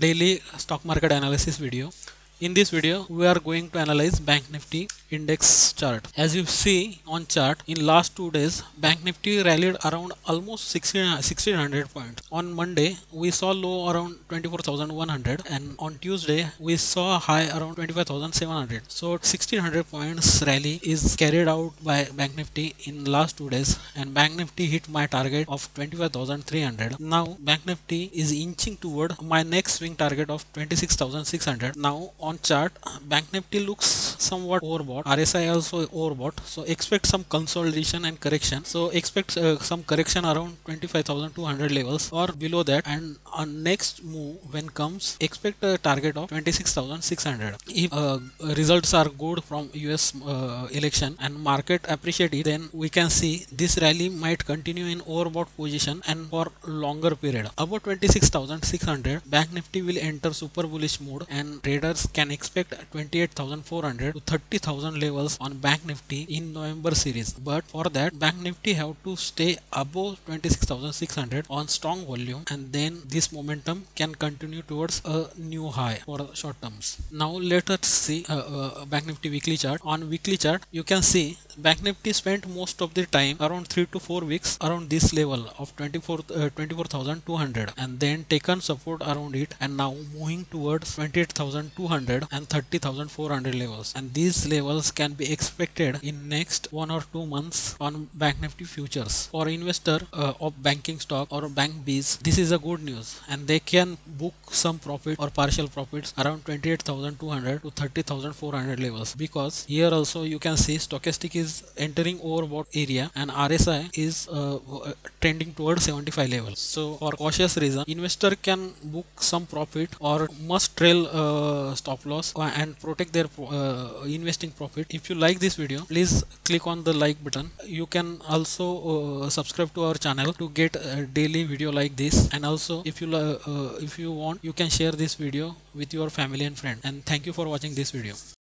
Daily stock market analysis video in this video we are going to analyze bank nifty index chart. As you see on chart in last two days bank nifty rallied around almost 16 1600 points. On monday we saw low around 24100 and on tuesday we saw high around 25700 so 1600 points rally is carried out by bank nifty in last two days and bank nifty hit my target of 25300 now bank nifty is inching toward my next swing target of 26600 now on chart. Bank nifty looks somewhat overbought. Rsi also overbought. So expect some consolidation and correction. So expect uh, some correction around 25200 levels or below that. And on next move when comes expect a target of 26600 if uh, results are good from us uh, election and market appreciate it then we can see this rally might continue in overbought position and for longer period. About 26600 bank nifty will enter super bullish mode and traders can expect 28400 to 30000 levels on bank nifty in november series. But for that bank nifty have to stay above 26600 on strong volume and then this momentum can continue towards a new high for short terms. Now let us see uh, uh, bank nifty weekly chart. On weekly chart you can see bank nifty spent most of the time around 3 to 4 weeks around this level of 24 uh, 24200 and then taken support around it and now moving towards 28200 and 30400 levels. And these levels can be expected in next one or two months on bank nifty futures. For investor uh, of banking stock or bank bees this is a good news. And they can book some profit or partial profits around 28200 to 30400 levels. Because here also you can see stochastic is entering overbought area and RSI is uh, trending towards 75 levels. So for cautious reason, investor can book some profit or must trail uh, stop loss uh, and protect their uh, investing profit. If you like this video, please click on the like button. You can also uh, subscribe to our channel to get a daily video like this. And also, if you uh, if you want, you can share this video with your family and friend. And thank you for watching this video.